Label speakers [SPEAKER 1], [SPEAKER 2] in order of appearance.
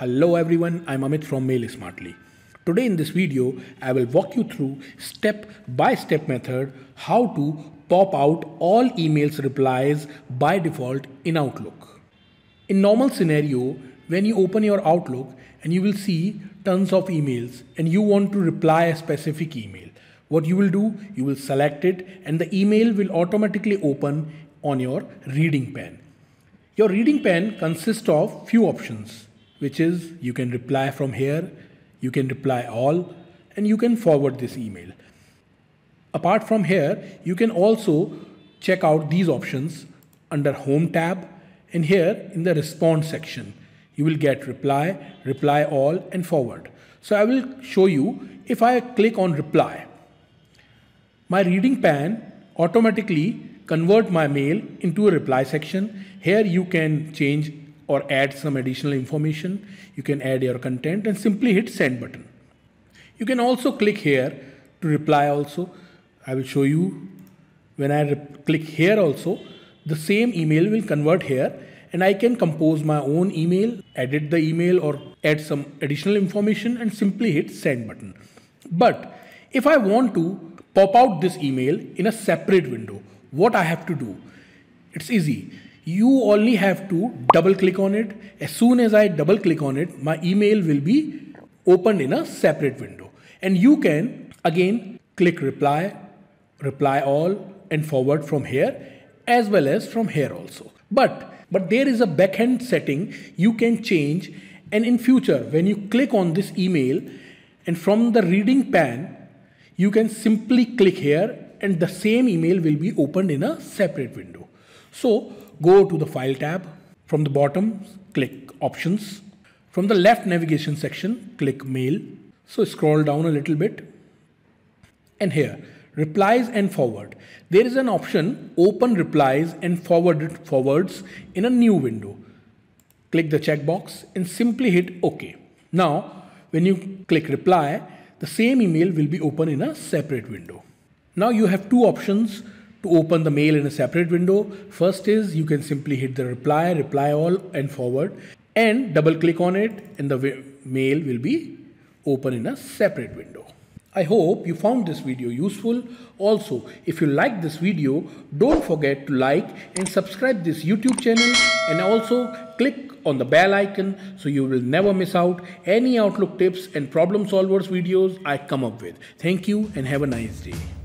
[SPEAKER 1] Hello everyone, I'm Amit from Mail Smartly. Today in this video, I will walk you through step by step method how to pop out all emails replies by default in Outlook. In normal scenario, when you open your Outlook and you will see tons of emails and you want to reply a specific email, what you will do, you will select it and the email will automatically open on your reading pen. Your reading pen consists of few options which is you can reply from here, you can reply all, and you can forward this email. Apart from here, you can also check out these options under Home tab and here in the Response section. You will get reply, reply all and forward. So I will show you if I click on reply. My reading pen automatically convert my mail into a reply section. Here you can change or add some additional information. You can add your content and simply hit send button. You can also click here to reply also. I will show you when I click here also, the same email will convert here and I can compose my own email, edit the email or add some additional information and simply hit send button. But if I want to pop out this email in a separate window, what I have to do? It's easy you only have to double click on it. As soon as I double click on it, my email will be opened in a separate window. And you can again click reply, reply all and forward from here as well as from here also. But, but there is a backend setting you can change and in future when you click on this email and from the reading pen, you can simply click here and the same email will be opened in a separate window. So go to the File tab. From the bottom, click Options. From the left navigation section, click Mail. So scroll down a little bit. And here, Replies and Forward. There is an option, Open Replies and Forward Forwards in a new window. Click the checkbox and simply hit OK. Now, when you click Reply, the same email will be open in a separate window. Now you have two options to open the mail in a separate window. First is you can simply hit the reply, reply all and forward and double click on it and the mail will be open in a separate window. I hope you found this video useful. Also, if you like this video, don't forget to like and subscribe this YouTube channel and also click on the bell icon so you will never miss out any Outlook tips and problem solvers videos I come up with. Thank you and have a nice day.